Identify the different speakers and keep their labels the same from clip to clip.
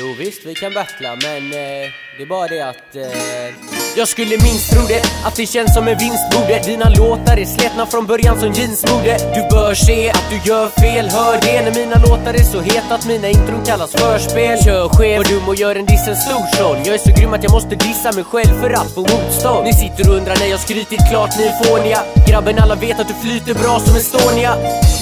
Speaker 1: Jo visst, vi kan battla, men eh, det är bara det att eh, jag skulle minst tro det, att det känns som en vinst borde Dina låtar är slätna från början som jeansmode. Du bör se att du gör fel, hör det. När mina låtar är så heta att mina intron kallas förspel. Kör skev, var dum och gör en diss en stor sån Jag är så grym att jag måste dissa mig själv för att få motstånd. Ni sitter och undrar när jag skrytit klart, ni är fåniga Grabben alla vet att du flyter bra som Estonia.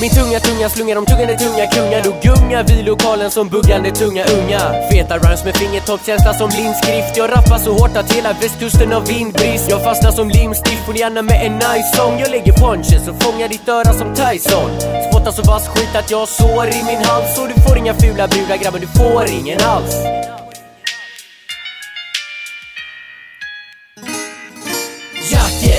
Speaker 1: Min tunga tunga slungar om tuggande tunga kungar. Då gungar vi lokalen som buggande tunga unga. Feta rhymes med fingertoppskänsla som blindskrift. Jag rappar så hårt att hela västkusten har vindbrist Jag fastnar som limstift får gärna med en nice sång Jag lägger punches och fångar ditt öra som Tyson. Spottar så vass skit att jag har sår i min hals. Och du får inga fula brudar grabben, du får ingen alls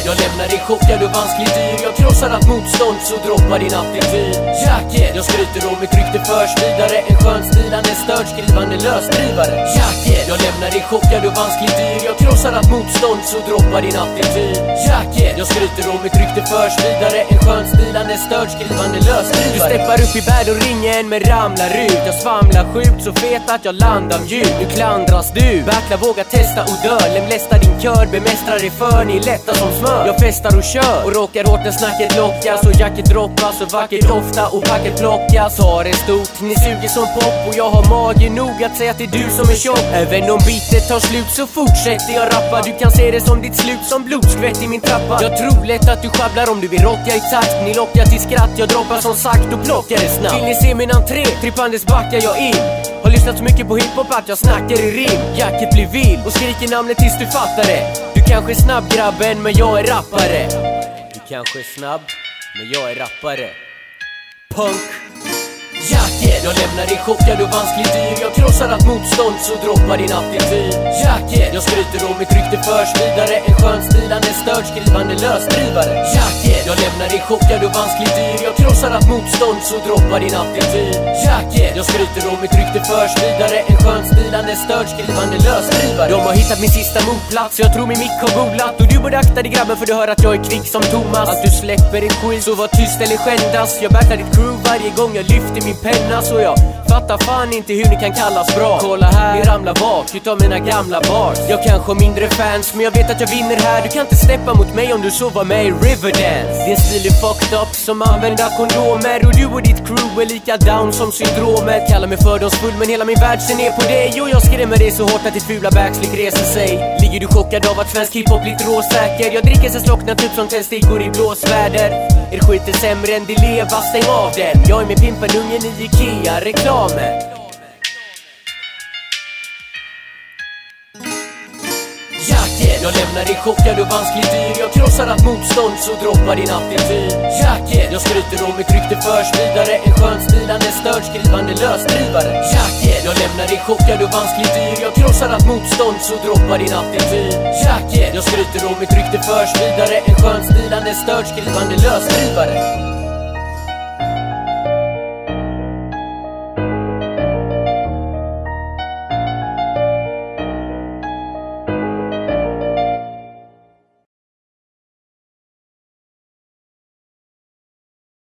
Speaker 1: jag lämnar dig chockad och vanskligt dyr? Jag krossar allt motstånd så droppa din attityd. Jacket, jag skryter om mitt rykte förs vidare. En skön stilande störd skrivande lösdrivare. Jacket, jag lämnar dig chockad och vanskligt dyr? Jag krossar allt motstånd så droppa din attityd. Jacket, jag skryter om mitt rykte förs vidare. En skön stilande störd skrivande lösdrivare. Du steppar upp i värld och ringen men ramlar ut. Jag svamlar sjukt så fet att jag landar mjukt. Nu klandras du, battla våga testa och dö Lemlästa din kör, bemästra dig för. Ni är lätta som smör. Jag festar och kör. Och råkar hårt när snacket lockas Och jacket droppas så vackert ofta och packet plockas. Har det stort, ni suger som pop och jag har mage nog att säga att det är du som är tjock. Även om bitet tar slut så fortsätter jag rappa. Du kan se det som ditt slut som blodskvätt i min trappa. Jag tror lätt att du sjabblar om du vill rocka i takt. Ni lockar till skratt, jag droppar som sagt och plockar det snabbt. Vill ni se min entré? Trippandes backar jag in har lyssnat så mycket på hiphop att jag snackar i rim. Jacket blir vild och skriker namnet tills du fattar det. Du kanske är snabb grabben men jag är rappare. Du kanske är snabb men jag är rappare. Punk jag lämnar dig chockad och vanskligt dyr. Jag krossar allt motstånd så droppa din attityd Jacket, jag skryter om mitt rykte förs vidare. En skön stilande störd skrivande lösdrivare. Jacket, jag lämnar dig chockad och vanskligt dyr. Jag krossar allt motstånd så droppa din attityd Jacket, jag skryter om mitt rykte förs vidare. En skön stilande störd skrivande lösdrivare. De har hittat min sista motplats. Jag tror min mick har bolat Och du borde akta dig grabben för du hör att jag är kvick som Thomas. Att du släpper är skit så var tyst eller skändas Jag backar ditt crew varje gång jag lyfter min penna så jag fattar fan inte hur ni kan kallas bra. Kolla här, ni ramlar bak utav mina gamla bars Jag kanske har mindre fans men jag vet att jag vinner här. Du kan inte steppa mot mig om du så var med i Riverdance. Din stil är fucked up som använda kondomer. Och du och ditt crew är lika down som syndromet. Kallar mig fördomsfull men hela min värld ser ner på dig. Och jag skrämmer dig så hårt att ditt fula backslick reser sig. Ligger du chockad av att svensk hiphop blivit råsäker? Jag dricker sen slocknar typ som testikor i blåsväder. Er skit är sämre än det leva, stäng av den. Jag är med pimpen ungen i Ikea-reklamen Jacket, jag lämnar dig chockad och vanskligt dyr? Jag krossar allt motstånd så droppa din attityd. Jacket, jag skryter om mitt rykte förs vidare En skön stilande störd skrivande lösdrivare. Jacket, jag lämnar dig chockad och vanskligt dyr? Jag krossar allt motstånd så droppa din attityd. Jacket, jag skryter om mitt rykte förs vidare En skön stilande störd skrivande lösdrivare.